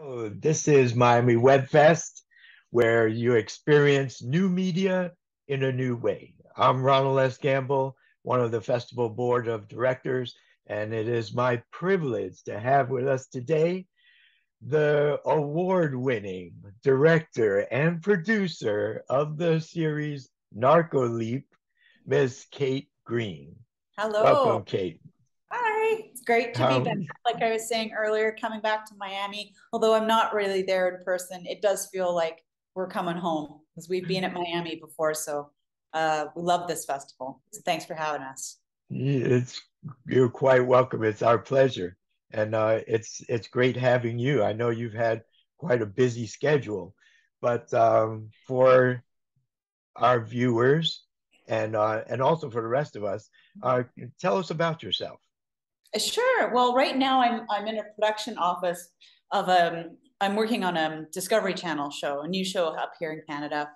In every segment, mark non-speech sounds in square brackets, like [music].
Oh, this is Miami Web Fest, where you experience new media in a new way. I'm Ronald S. Gamble, one of the festival board of directors, and it is my privilege to have with us today the award-winning director and producer of the series Narco Leap, Ms. Kate Green. Hello. Welcome, Kate. Hi, it's great to um, be back. Like I was saying earlier, coming back to Miami, although I'm not really there in person, it does feel like we're coming home because we've been at [laughs] Miami before. So uh, we love this festival. So thanks for having us. It's you're quite welcome. It's our pleasure, and uh, it's it's great having you. I know you've had quite a busy schedule, but um, for our viewers and uh, and also for the rest of us, uh, tell us about yourself. Sure. Well, right now I'm I'm in a production office of a. Um, I'm working on a Discovery Channel show, a new show up here in Canada.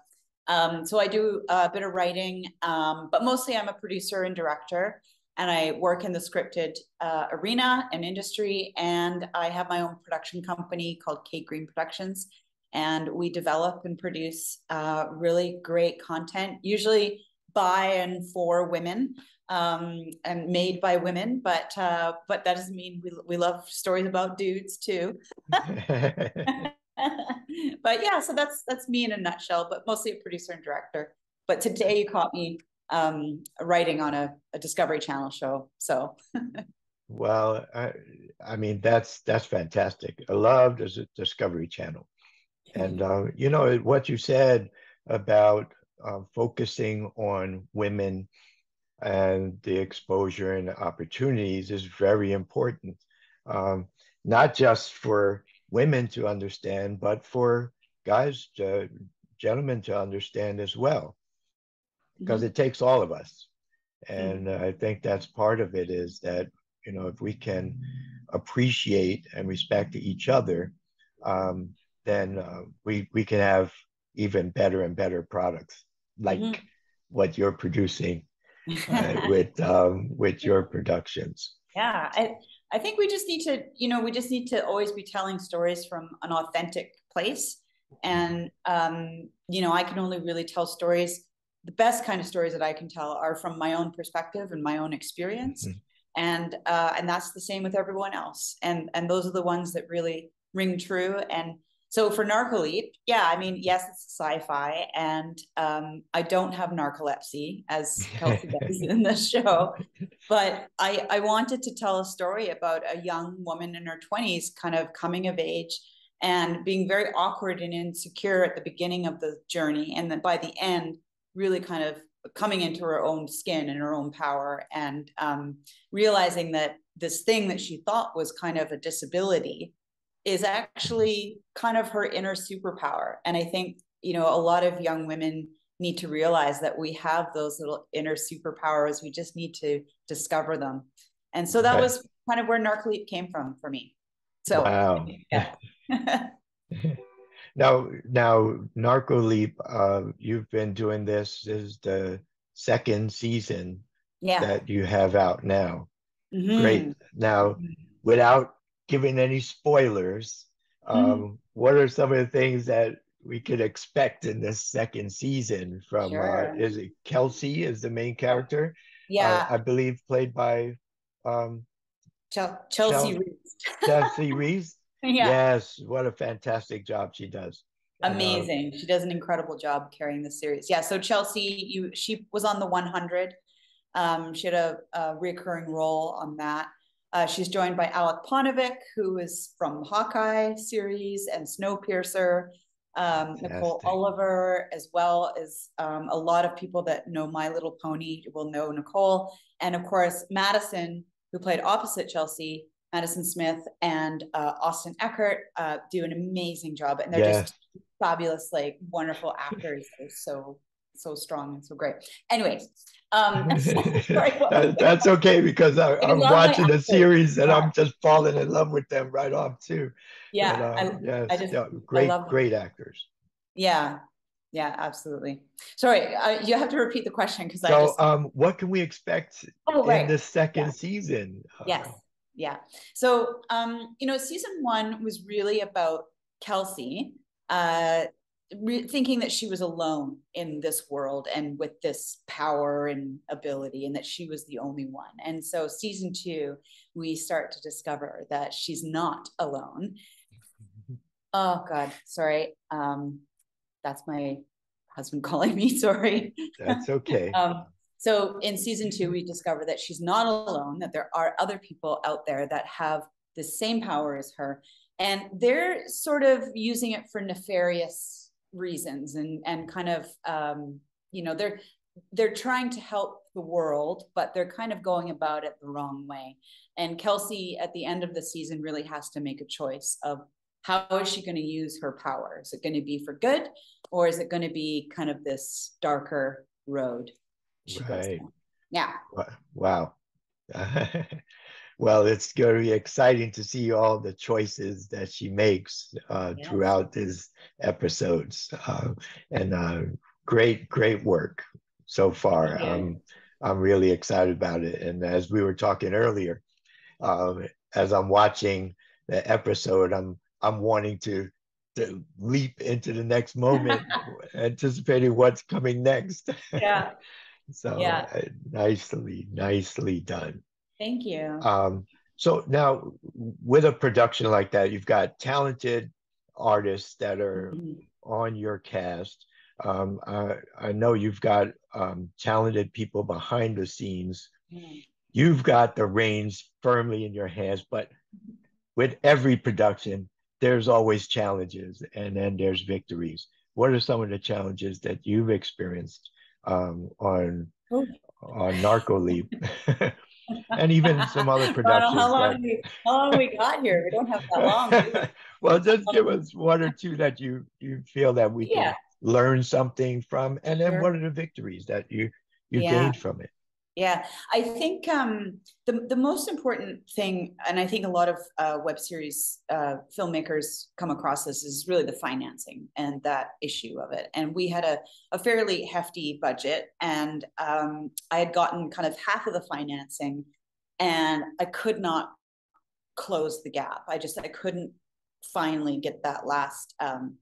Um, so I do a bit of writing, um, but mostly I'm a producer and director, and I work in the scripted uh, arena and industry. And I have my own production company called Kate Green Productions, and we develop and produce uh, really great content, usually by and for women um, and made by women, but uh, but that doesn't mean we we love stories about dudes too. [laughs] but yeah, so that's that's me in a nutshell. But mostly a producer and director. But today you caught me um, writing on a, a Discovery Channel show. So. well, I, I mean that's that's fantastic. I love Discovery Channel, and uh, you know what you said about uh, focusing on women and the exposure and opportunities is very important, um, not just for women to understand, but for guys, to, gentlemen to understand as well, because mm-hmm. it takes all of us. And mm-hmm. I think that's part of it is that, you know, if we can appreciate and respect each other, um, then uh, we, we can have even better and better products like mm-hmm. what you're producing uh, [laughs] with um, with your productions. Yeah, I I think we just need to, you know, we just need to always be telling stories from an authentic place, and um, you know, I can only really tell stories. The best kind of stories that I can tell are from my own perspective and my own experience, mm-hmm. and uh, and that's the same with everyone else. And and those are the ones that really ring true and so for Narcoleap, yeah, I mean, yes, it's sci-fi, and um, I don't have narcolepsy as [laughs] Kelsey does in the show, but I I wanted to tell a story about a young woman in her twenties, kind of coming of age, and being very awkward and insecure at the beginning of the journey, and then by the end, really kind of coming into her own skin and her own power, and um, realizing that this thing that she thought was kind of a disability is actually kind of her inner superpower. And I think, you know, a lot of young women need to realize that we have those little inner superpowers. We just need to discover them. And so that okay. was kind of where Narcoleap came from for me. So wow. yeah. [laughs] [laughs] now now Narcoleap, uh, you've been doing this, this is the second season yeah. that you have out now. Mm-hmm. Great. Now, without giving any spoilers, um, mm-hmm. what are some of the things that we could expect in this second season from uh, sure. uh, is it Kelsey is the main character? Yeah, uh, I believe played by um, Chelsea [laughs] Chelsea Rees. Chelsea Rees. yeah. Yes, what a fantastic job she does. Amazing. And, uh, she does an incredible job carrying the series. Yeah. So Chelsea, you she was on the 100. Um, she had a, a recurring role on that. Uh, she's joined by Alec Paunovic, who is from Hawkeye series and Snowpiercer. Um, Nicole Oliver, as well as um, a lot of people that know My Little Pony will know Nicole. And of course, Madison, who played opposite Chelsea, Madison Smith and uh, Austin Eckert uh, do an amazing job. And they're yeah. just fabulous, like wonderful actors. They're so so strong and so great. Anyways, um, [laughs] [laughs] that, that's okay because I, am watching the series and yeah. I'm just falling in love with them right off too. Yeah, and, uh, I, yes, I just yeah, great, great actors. Yeah, yeah, absolutely. Sorry, uh, you have to repeat the question because so, I just. um, what can we expect oh, right. in the second yeah. season? Yes. yeah. So, um, you know, season one was really about Kelsey uh, re- thinking that she was alone in this world and with this power and ability, and that she was the only one. And so, season two, we start to discover that she's not alone. [laughs] Oh God, sorry. Um, that's my husband [laughs] calling me. Sorry. That's okay. [laughs] um, so in season two, we discover that she's not alone, that there are other people out there that have the same power as her. And they're sort of using it for nefarious reasons and, and kind of, um, you know, they're, they're trying to help the world, but they're kind of going about it the wrong way. And Kelsey, at the end of the season, really has to make a choice of how is she going to use her power? Is it going to be for good, or is it going to be kind of this darker road? right. Yeah. Wow. [laughs] well, it's going to be exciting to see all the choices that she makes uh, yes. throughout these episodes. Uh, and uh, great, great work so far. Um, I'm really excited about it. And as we were talking earlier, um, as I'm watching the episode, I'm I'm wanting to to leap into the next moment, [laughs] anticipating what's coming next. Yeah. [laughs] So yeah. Uh, nicely, nicely done. Thank you. Um, so now with a production like that, you've got talented artists that are mm-hmm. on your cast. Um, I, I, know you've got um, talented people behind the scenes. Mm-hmm. You've got the reins firmly in your hands, but with every production, there's always challenges and then there's victories. What are some of the challenges that you've experienced um, on oh. on Narco Leap, [laughs] [laughs] and even some other [laughs] productions. how, long we, how long we got here? We don't have that long. [laughs] well, just give us one or two that you you feel that we yeah. can learn something from, and then sure. what are the victories that you you yeah. gained from it? Yeah, I think um, the the most important thing, and I think a lot of uh, web series uh, filmmakers come across this, is really the financing and that issue of it. And we had a, a fairly hefty budget, and um, I had gotten kind of half of the financing, and I could not close the gap. I just I couldn't finally get that last um,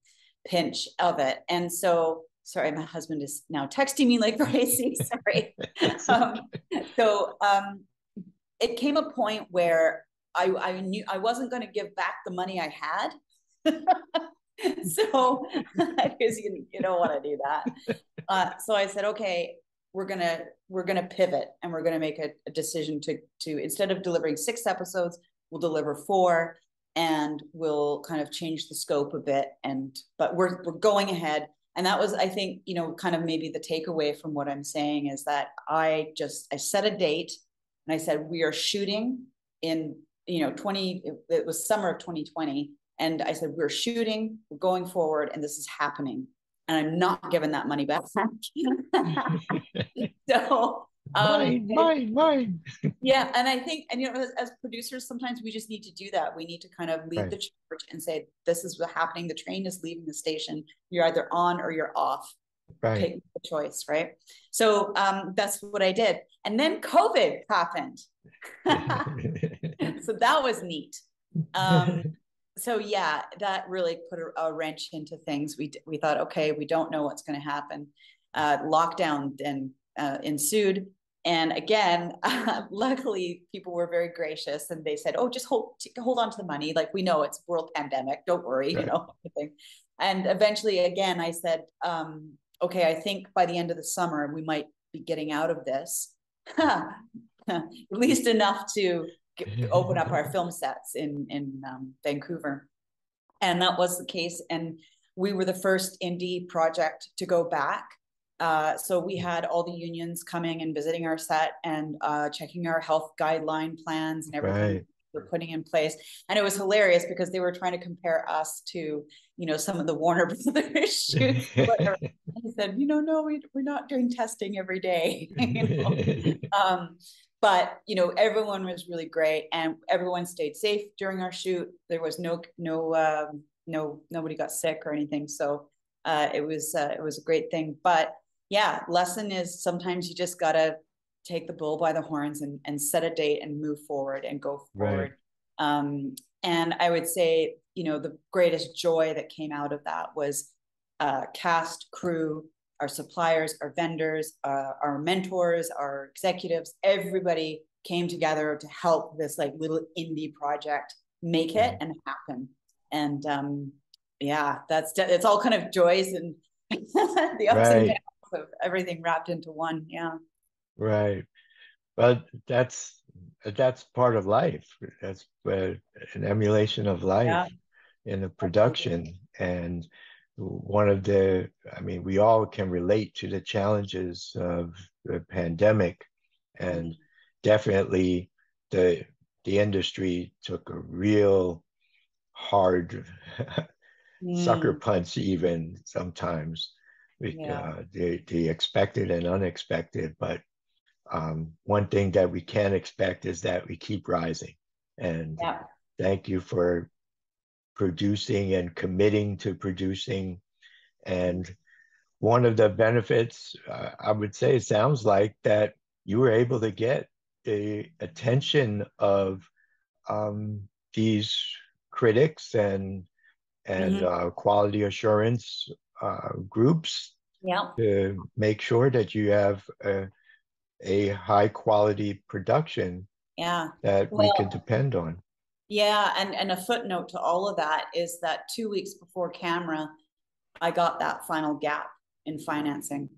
pinch of it, and so sorry, my husband is now texting me like [laughs] crazy. sorry. [laughs] Um, so um, it came a point where I, I knew I wasn't going to give back the money I had. [laughs] so because you, you don't want to do that. Uh, so I said, okay, we're gonna we're gonna pivot and we're gonna make a, a decision to to instead of delivering six episodes, we'll deliver four and we'll kind of change the scope a bit. And but we're we're going ahead and that was i think you know kind of maybe the takeaway from what i'm saying is that i just i set a date and i said we are shooting in you know 20 it, was summer of 2020 and i said we're shooting we're going forward and this is happening. And i'm not giving that money back. [laughs] So um, mine, mine. yeah, and I think, and you know, as, as, producers, sometimes we just need to do that. We need to kind of lead right. the charge and say, "This is what's happening. The train is leaving the station. You're either on or you're off. Right. Take the choice." Right. So um, that's what I did, and then COVID happened. [laughs] so that was neat. Um, so yeah, that really put a, a, wrench into things. We we thought, okay, we don't know what's going to happen. Uh, lockdown then uh, ensued and again, uh, [laughs] luckily, people were very gracious and they said, "Oh, just hold hold on to the money. Like we know it's world pandemic. Don't worry, right. you know." And eventually, again, I said, um, "Okay, I think by the end of the summer we might be getting out of this, [laughs] at least enough to get, open up our [laughs] film sets in in um, Vancouver." And that was the case. And we were the first indie project to go back uh, so we had all the unions coming and visiting our set and uh, checking our health guideline plans and everything right. we're putting in place. And it was hilarious because they were trying to compare us to, you know, some of the Warner [laughs] Brothers shoots. he [laughs] said, you know, no, we, we're not doing testing every day. [laughs] um, but you know, everyone was really great, and everyone stayed safe during our shoot. There was no no um, no nobody got sick or anything, so uh, it was uh, it was a great thing. But yeah, lesson is sometimes you just gotta take the bull by the horns and, and set a date and move forward and go forward. Right. Um, and I would say, you know, the greatest joy that came out of that was uh, cast, crew, our suppliers, our vendors, uh, our mentors, our executives, everybody came together to help this like little indie project make it mm-hmm. and happen. And um, yeah, that's it's all kind of joys and [laughs] the ups right. and downs of everything wrapped into one. Yeah. Right. But that's that's part of life. That's uh, an emulation of life yeah. in the production. And one of the, I mean, we all can relate to the challenges of the pandemic, and mm-hmm. definitely the the industry took a real hard [laughs] mm. sucker punch, even sometimes. Yeah. Uh, the, the expected and unexpected, but um, one thing that we can expect is that we keep rising. And yeah. thank you for producing and committing to producing. And one of the benefits, uh, I would say, it sounds like that you were able to get the attention of um, these critics and and mm-hmm. uh, quality assurance uh, groups yeah. to make sure that you have a, a high quality production yeah that well, we can depend on yeah and and a footnote to all of that is that two weeks before camera i got that final gap in financing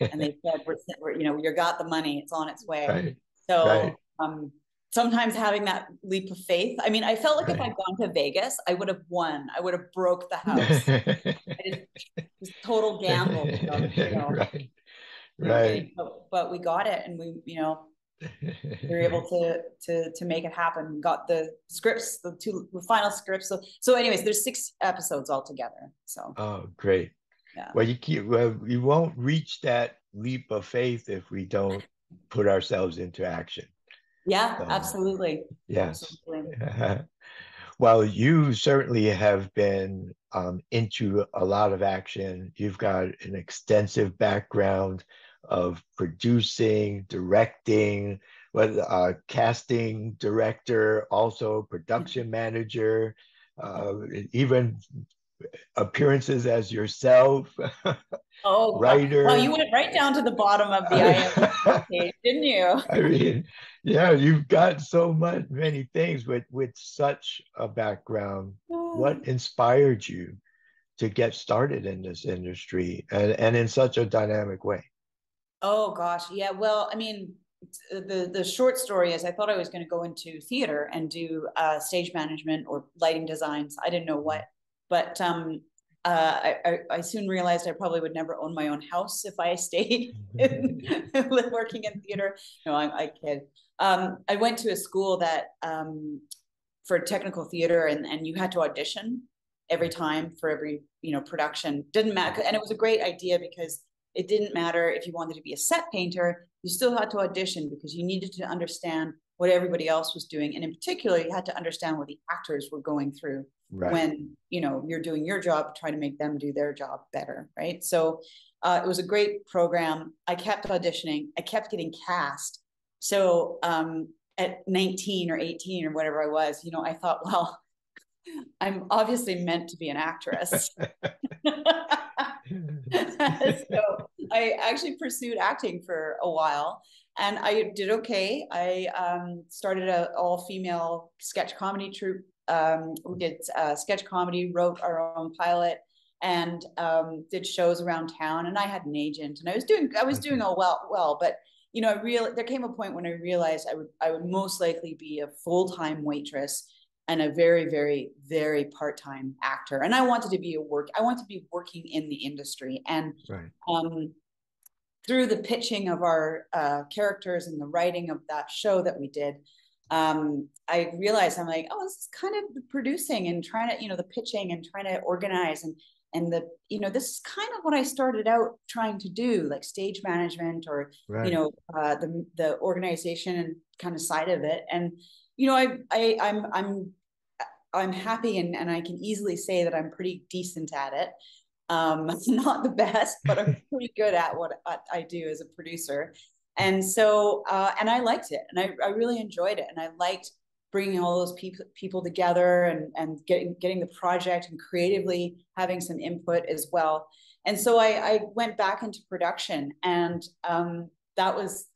and they [laughs] said we're, we're, you know you got the money it's on its way right. so right. um sometimes having that leap of faith. I mean i felt like right. if i'd gone to vegas i would have won. I would have broke the [laughs] house. Just, just total gamble you know, [laughs] right. Right. but, but, we got it and we you know we were able to to to make it happen. We got the scripts the two the final scripts. So so anyways there's six episodes altogether so. Oh great. Yeah. Well you keep well you won't reach that leap of faith if we don't put ourselves into action yeah so, absolutely. yes. Absolutely. [laughs] well you certainly have been um, into a lot of action. You've got an extensive background of producing, directing, whether uh, casting director, also production manager, uh, even appearances as yourself. [laughs] Oh, writer. Well, you went right down to the bottom of the [laughs] IMDb page, didn't you? I mean, yeah, you've got so much, many things with with such a background. What inspired you to get started in this industry and, and in such a dynamic way? Oh gosh, yeah. Well, I mean, the the short story is I thought I was going to go into theater and do uh, stage management or lighting designs. I didn't know what, but um, uh, I, I, soon realized I probably would never own my own house if I [laughs] stayed in, [laughs] working in theater. No, I, I kid. Um, I went to a school that um, for technical theater, and and you had to audition every time for every you know production. Didn't matter, and it was a great idea because it didn't matter if you wanted to be a set painter, you still had to audition because you needed to understand what everybody else was doing. And in particular, you had to understand what the actors were going through right. when, you know, you're doing your job, trying to make them do their job better. Right. So uh, it was a great program. I kept auditioning. I kept getting cast. So um, at 19 or 18 or whatever I was, you know, I thought, [laughs] well, I'm obviously meant to be an actress. [laughs] [laughs] so I actually pursued acting for a while and I did okay. I um, started a all female sketch comedy troupe. Um, we did uh, sketch comedy, wrote our own pilot, and um, did shows around town. And I had an agent, and I was doing I was doing all well well. But you know, I real there came a point when I realized I would I would most likely be a full time waitress and a very very very part-time actor and i wanted to be a work i want to be working in the industry and right. um, through the pitching of our uh, characters and the writing of that show that we did um, i realized i'm like oh this is kind of the producing and trying to you know the pitching and trying to organize and and the you know this is kind of what i started out trying to do like stage management or right. you know uh, the the organization and kind of side of it and you know i i i'm i'm I'm happy and, and I can easily say that I'm pretty decent at it. Um, [laughs] not the best, but I'm [laughs] pretty good at what I do as a producer. And so, uh, and I liked it, and I, I really enjoyed it, and I liked bringing all those people people together and and getting getting the project and creatively having some input as well. And so I, I went back into production, and um, that was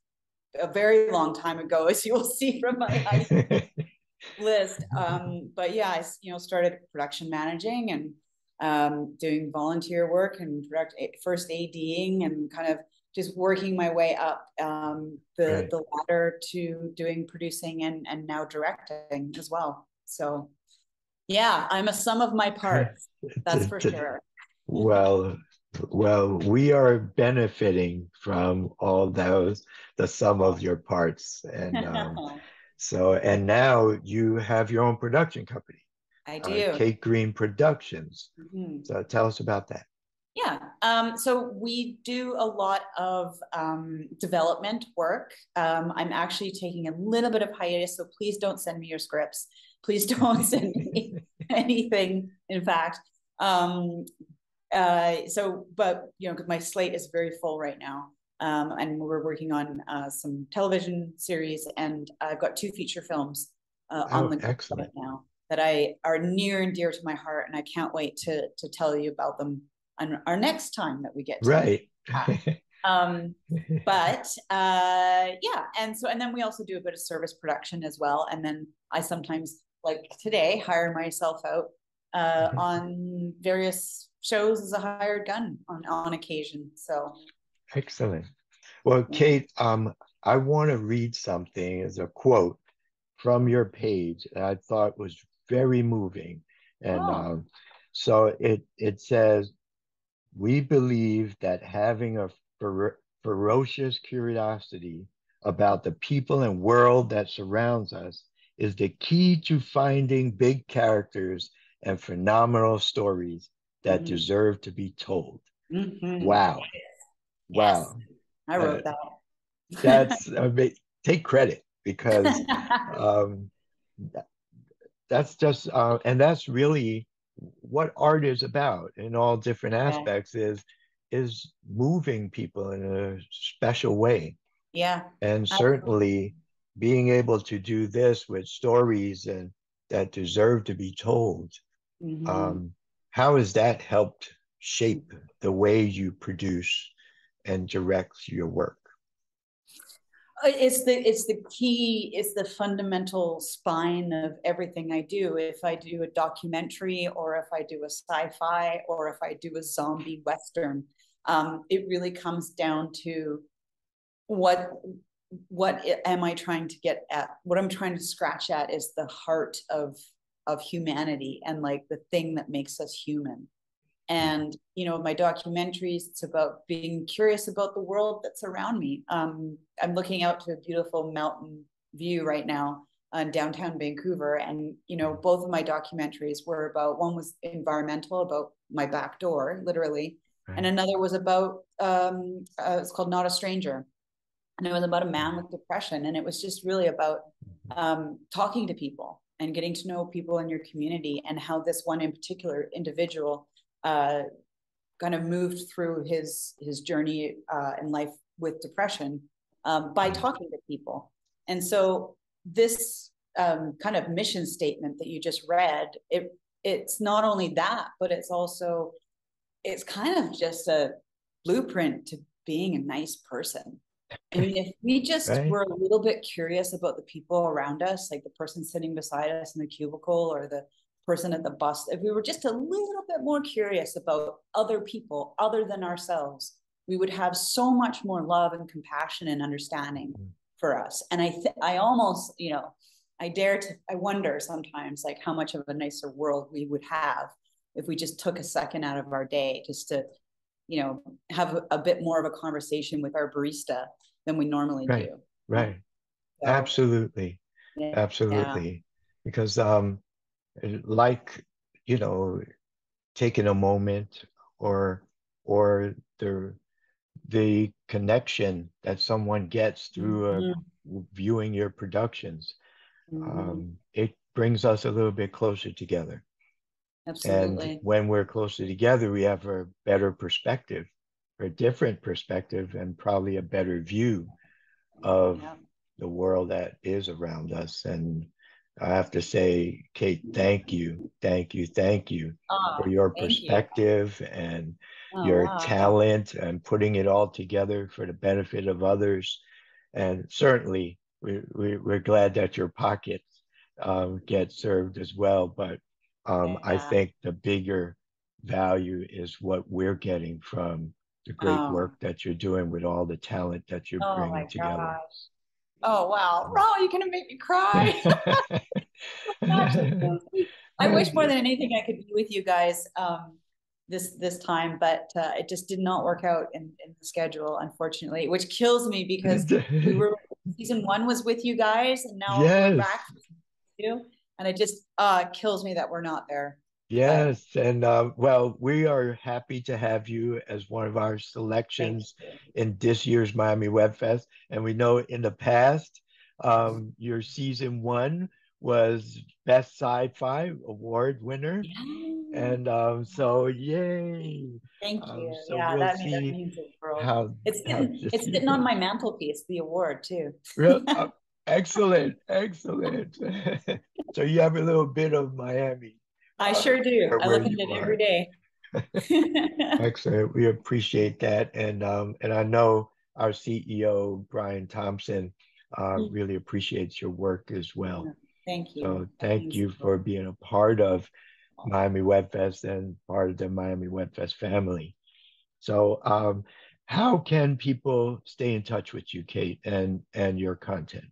a very long time ago, [laughs] as you will see from my [laughs] list. Um, but yeah, I you know started production managing and um, doing volunteer work and direct first ADing and kind of just working my way up um, the right. the ladder to doing producing and and now directing as well. So yeah, I'm a sum of my parts. [laughs] That's for sure. Well, well, we are benefiting from all those the sum of your parts, and um, [laughs] so and now you have your own production company. I uh, do. Uh, Kate Green Productions. Mm-hmm. So tell us about that. Yeah. Um, so we do a lot of um, development work. Um, I'm actually taking a little bit of hiatus, so please don't send me your scripts. Please don't [laughs] send me anything. In fact, um, uh, so but you know, my slate is very full right now, um, and we're working on uh, some television series, and I've got two feature films uh, oh, on the excellent. right now that I are near and dear to my heart, and I can't wait to to tell you about them on our next time that we get to right. um, [laughs] but uh, yeah, and so and then we also do a bit of service production as well, and then I sometimes like today hire myself out uh, on various shows as a hired gun on on occasion. So excellent. Well, Kate, um, I want to read something as a quote from your page that I thought was very moving. And oh. um, so it it says, we believe that having a fer- ferocious curiosity about the people and world that surrounds us is the key to finding big characters and phenomenal stories that mm-hmm. deserve to be told. Mm-hmm. Wow. Yes. Wow. I wrote uh, that. that's [laughs] amazing. Take credit because [laughs] um, that's just uh, and that's really what art is about in all different aspects is is moving people in a special way. Yeah. And certainly being able to do this with stories and that deserve to be told mm-hmm. um, how has that helped shape the way you produce and direct your work it's the it's the key it's the fundamental spine of everything i do. If i do a documentary or if i do a sci-fi or if i do a zombie western um, it really comes down to what what am i trying to get at? What i'm trying to scratch at is the heart of of humanity and like the thing that makes us human and you know my documentaries it's about being curious about the world that's around me. Um, i'm looking out to a beautiful mountain view right now in downtown vancouver. And you know both of my documentaries were about one was environmental about my back door literally. Right. and another was about um, uh, it's called not a stranger. And it was about a man with depression. And it was just really about mm-hmm. um, talking to people and getting to know people in your community and how this one in particular individual uh, kind of moved through his his journey uh, in life with depression um, by mm-hmm. talking to people. And so this um, kind of mission statement that you just read, it it's not only that, but it's also it's kind of just a blueprint to being a nice person. I mean, if we just right. were a little bit curious about the people around us, like the person sitting beside us in the cubicle or the person at the bus, if we were just a little bit more curious about other people other than ourselves, we would have so much more love and compassion and understanding mm. for us. And I th- I almost, you know, I dare to I wonder sometimes like how much of a nicer world we would have if we just took a second out of our day just to, you know, have a, a bit more of a conversation with our barista than we normally right. do. Right. So, Absolutely. Yeah. Absolutely. Yeah. Because um like you know taking a moment or or the the connection that someone gets through uh, mm-hmm. viewing your productions mm-hmm. um, it brings us a little bit closer together Absolutely. and when we're closer together we have a better perspective a different perspective and probably a better view of yeah. the world that is around us. And I have to say, Kate, thank you, thank you, thank you oh, for your perspective you. and oh, your wow. talent and putting it all together for the benefit of others. And certainly, we, we, we're glad that your pockets um, get served as well. But um, yeah. I think the bigger value is what we're getting from the great oh. work that you're doing with all the talent that you're oh bringing together. Gosh. Oh wow, Ron, you're gonna make me cry. [laughs] [laughs] I wish more than anything I could be with you guys um, this this time, but uh, it just did not work out in, in the schedule, unfortunately, which kills me because [laughs] we were season one was with you guys, and now yes. we're back you, and it just uh, kills me that we're not there. Yes, and uh, well, we are happy to have you as one of our selections in this year's Miami Web Fest. And we know in the past, um, your season one was Best Sci-Fi Award winner, yeah. and um, so yay! Thank um, you. Um, so yeah, we'll that, means, that means How, it's sitting, it's sitting on my mantelpiece, the award too. Real, [laughs] uh, excellent, excellent. [laughs] so you have a little bit of Miami I uh, sure do. I look at it are. every day. [laughs] Excellent. We appreciate that, and um, and I know our CEO Brian Thompson uh, mm-hmm. really appreciates your work as well. Thank you. So thank you for being a part of Miami Web Fest and part of the Miami Web Fest family. So, um, how can people stay in touch with you, Kate, and and your content?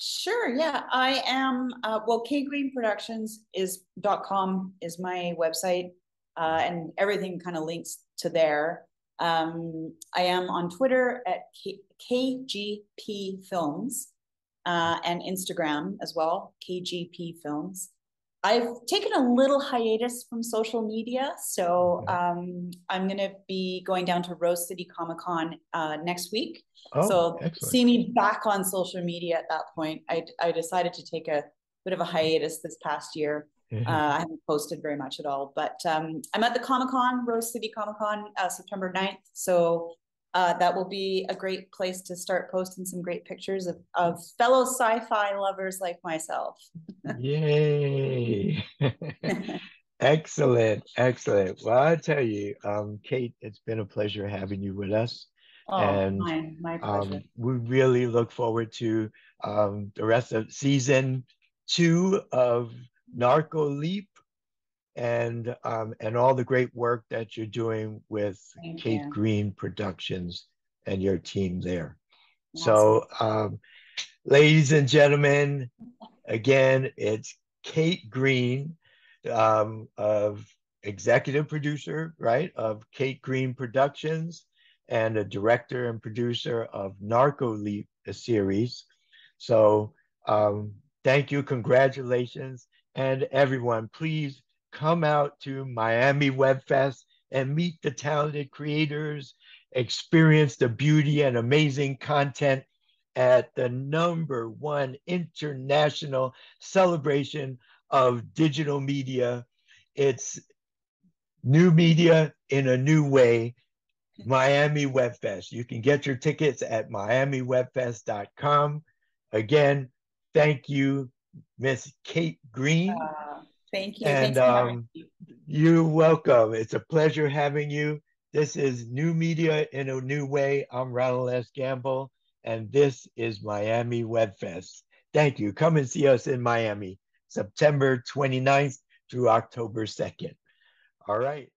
Sure. Yeah, I am. Uh, well, Green Productions is .com is my website, uh, and everything kind of links to there. Um, I am on Twitter at K- KGP Films uh, and Instagram as well, KGP Films. I've taken a little hiatus from social media, so um, I'm going to be going down to Rose City Comic Con uh, next week. Oh, so excellent. see me back on social media at that point. I, I decided to take a bit of a hiatus this past year. Mm-hmm. Uh, I haven't posted very much at all, but um, I'm at the Comic Con, Rose City Comic Con, uh, September 9th. So uh, that will be a great place to start posting some great pictures of, of fellow sci-fi lovers like myself. Yay! [laughs] [laughs] excellent, excellent. Well, I tell you, um, Kate, it's been a pleasure having you with us. Oh, and my, my pleasure. Um, we really look forward to um, the rest of season two of Narco Leap and um, and all the great work that you're doing with Thank Kate you. Green Productions and your team there. Awesome. So, um, ladies and gentlemen, again, it's Kate Green, um, of executive producer, right, of Kate Green Productions, and a director and producer of Narco Leap, a series. So, um, thank you, congratulations, and everyone, please come out to Miami Web Fest and meet the talented creators, experience the beauty and amazing content at the number one international celebration of digital media. It's new media in a new way. Miami Web Fest. You can get your tickets at miamiwebfest.com. Again, thank you, Miss Kate Green. Uh Thank you. And um, you're welcome. It's a pleasure having you. This is New Media in a New Way. I'm Ronald S. Gamble, and this is Miami Webfest. Thank you. Come and see us in Miami, September 29th through October 2nd. All right.